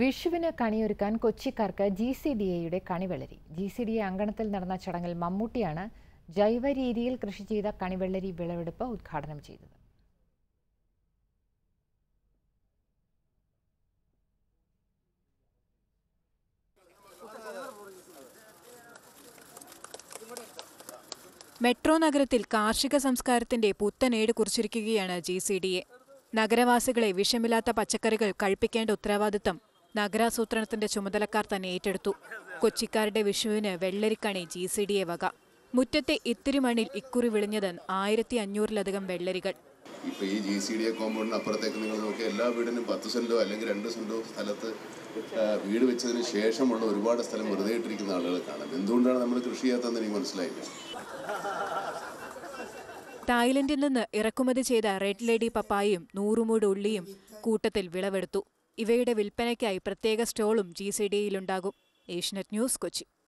വിഷുവിന് കണിയൊരുക്കാൻ കൊച്ചിക്കാർക്ക് ജി സി ഡി എയുടെ കണിവെള്ളരി. ജി സി ഡി എ അങ്കണത്തിൽ നടന്ന ചടങ്ങിൽ മമ്മൂട്ടിയാണ് ജൈവ രീതിയിൽ കൃഷി ചെയ്ത കണിവെള്ളരി വിളവെടുപ്പ് ഉദ്ഘാടനം ചെയ്തത്. മെട്രോ നഗരത്തിൽ കാർഷിക സംസ്കാരത്തിന്റെ പുത്തനേട് കുറിച്ചിരിക്കുകയാണ് ജി സി ഡി എ. നഗരവാസികളെ വിഷമില്ലാത്ത പച്ചക്കറികൾ കഴിപ്പിക്കേണ്ട ഉത്തരവാദിത്തം നഗരാസൂത്രണത്തിന്റെ ചുമതലക്കാർ തന്നെ ഏറ്റെടുത്തു. കൊച്ചിക്കാരുടെ വിഷുവിന് വെള്ളരിക്കണി ജി സി ഡി എ വക. മുറ്റത്തെ ഇത്തിരി മണ്ണിൽ ഇക്കുറി വിളിഞ്ഞത് ആയിരത്തി അഞ്ഞൂറിലധികം വെള്ളരികൾ. ഇപ്പൊ ഈ ജി സി ഡി എ കോമ്പൗണ്ടിന് അപ്പുറത്തേക്ക് നിങ്ങൾ നോക്കി എല്ലാ വീടിനും പത്ത് സെന്റോ അല്ലെങ്കിൽ രണ്ട് സെന്റോ സ്ഥലത്ത് വീട് വെച്ചതിന് ശേഷമുള്ള ഒരുപാട് സ്ഥലം വെറുതെ ഇട്ടിരിക്കുന്ന ആളുകൾ കാണാം. എന്തുകൊണ്ടാണ് നമ്മൾ കൃഷി ചെയ്യാത്തതെന്ന് എനിക്ക് മനസ്സിലായില്ല. തായ്ലൻഡിൽ നിന്ന് ഇറക്കുമതി ചെയ്ത റെഡ് ലേഡി പപ്പായയും നൂറുമൂട് ഉള്ളിയും കൂട്ടത്തിൽ വിളവെടുത്തു. ഇവയുടെ വിൽപ്പനയ്ക്കായി പ്രത്യേക സ്റ്റോളും ജി സി ഡിയിലുണ്ടാകും ഏഷ്യനെറ്റ് ന്യൂസ് കൊച്ചി.